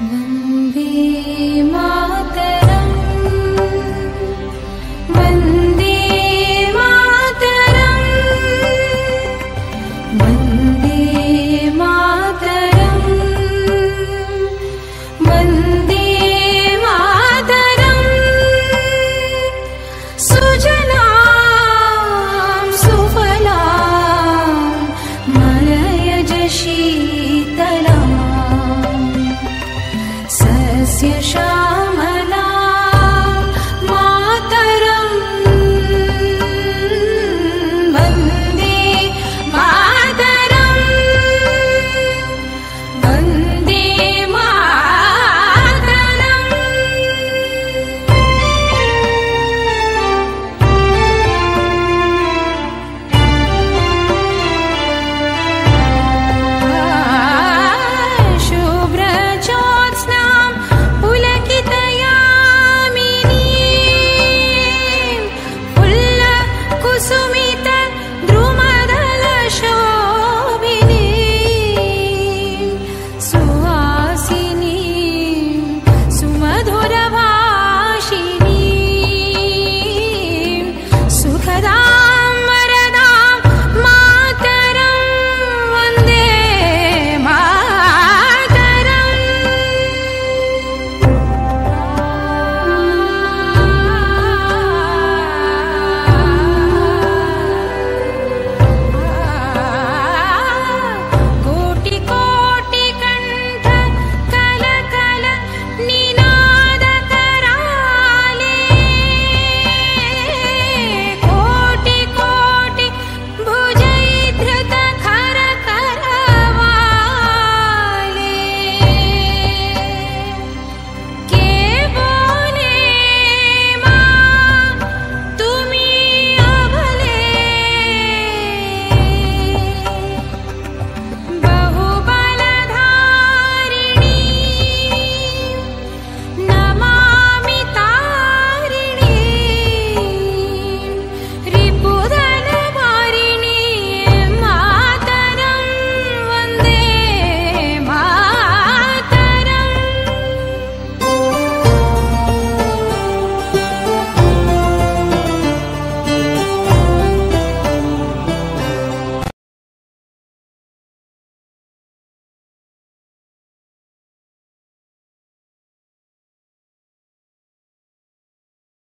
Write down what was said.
Vandima. Yes, you shall.